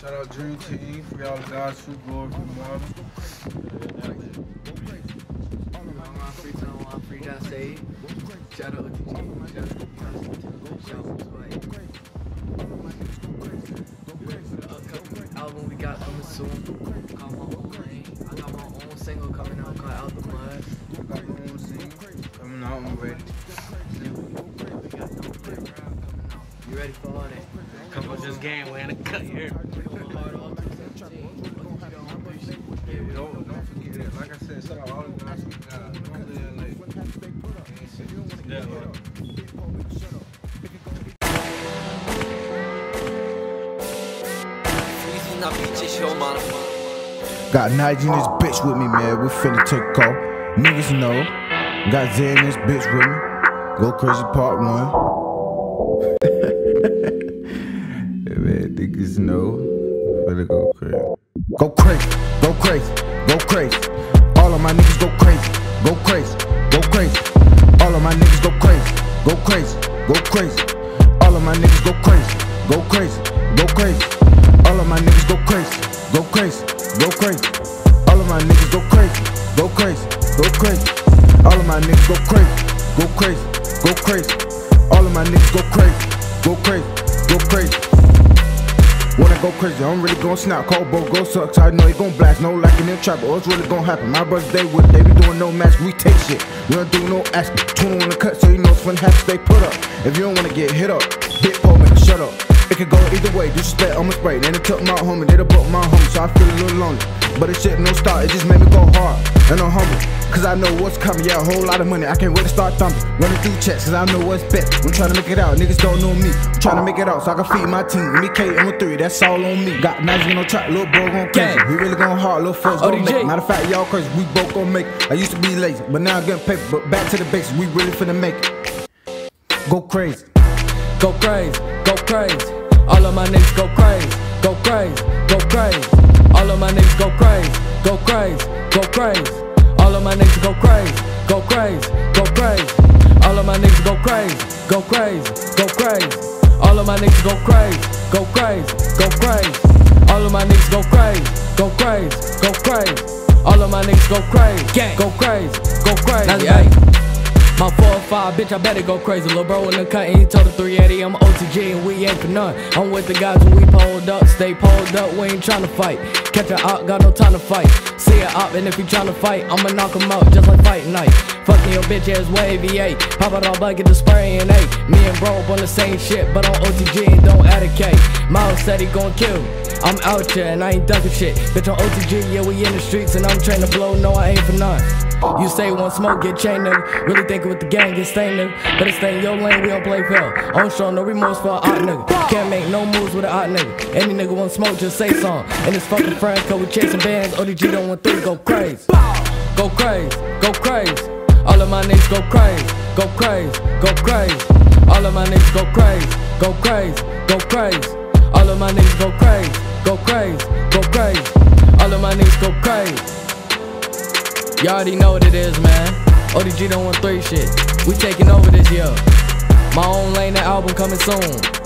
Shout out Dream Team, for all the guys true glory from say. Shout out to Sway. Upcoming album we got coming soon. I got my own single coming out called Out the Mud. Got my coming out, I'm ready. Come on, just game, we in the cut here. Going hard all 2017. Yeah, don't, don't forget that. Like I said, shout out all the guys who got don't live LA. Yeah. Easy na bicie się, man. Got Nige in this bitch with me, man. We finna take a call. Niggas know. Got Zay in this bitch with me. Go crazy part one. niggas know. Finna go crazy. Go crazy, go crazy, go crazy. All of my niggas go crazy, go crazy, go crazy. All of my niggas go crazy, go crazy, go crazy. All of my niggas go crazy, go crazy, go crazy. All of my niggas go crazy, go crazy, go crazy. All of my niggas go crazy, go crazy, go crazy. All of my niggas go crazy, go crazy, go crazy. All of my niggas go crazy, crazy, I'm really gon' snap. Cold boy go sucks. I know he gon' blast. No lacking in trap, what's really gon' happen? My brothers, they with they be doing no match. We take shit. We don't do no asking. Tune on the cut, so you know it's when happen. Stay put up. If you don't wanna get hit up, big pole, man, shut up. It could go either way. Disrespect, I'ma spray. Then it took my homie, they done broke my homie, so I feel a little lonely. But this shit no start, it just made me go hard. And I'm humble, cause I know what's coming. Yeah, a whole lot of money. I can't wait to start thumping. Running through checks, cause I know what's best. I'm trying to make it out. Niggas don't know me. I'm trying to make it out so I can feed my team. Me K and with three, that's all on me. Got knives on track, little bro gon'. Gang. We really gon' hard, little folks gon' make. it. Matter of fact, y'all crazy. We both gon' make. it. I used to be lazy, but now I'm getting paper. But back to the basics, we really finna make it. Go crazy. Go crazy, go crazy. All of my niggas go crazy, go crazy, go crazy. All of my niggas go crazy, go crazy, go crazy. All of my niggas go crazy, go crazy, go crazy. All of my niggas go crazy, go crazy, go crazy. All of my niggas go crazy, go crazy, go crazy. All of my niggas go crazy, go crazy, go crazy. All of my niggas go crazy, go crazy, go crazy. Hey. My 4 or 5, bitch, I better go crazy. Lil' bro in the cut, and he told the 380 I'm OTG and we ain't for none. I'm with the guys when we pulled up, stay pulled up, we ain't tryna fight. Catch a op, got no time to fight. See a op, and if he tryna fight, I'ma knock him out just like fight night. Fucking your bitch ass wavy, A. Pop it all bucket, the spray and A. Me and bro up on the same shit, but on OTG and don't add a K. Miles said he gon' kill. I'm out here and I ain't ducking shit. Bitch on OTG, yeah, we in the streets and I'm trying to blow, no, I ain't for none. You say one smoke, get chained, nigga. Really thinking with the gang, get stained, nigga. Better stay in your lane, we don't play fair. Don't show no remorse for a odd nigga. Can't make no moves with a odd nigga. Any nigga want smoke, just say something. And it's fucking friends, cause we chasing bands. ODG don't want three, go crazy. Go crazy, go crazy. All of my niggas go crazy, go crazy, go crazy. All of my niggas go crazy, go crazy, go crazy. All of my niggas go crazy, go crazy, go crazy. All of my niggas go crazy. Y'all already know what it is, man. ODG don't want three shit. We taking over this year. My own lane, the album coming soon.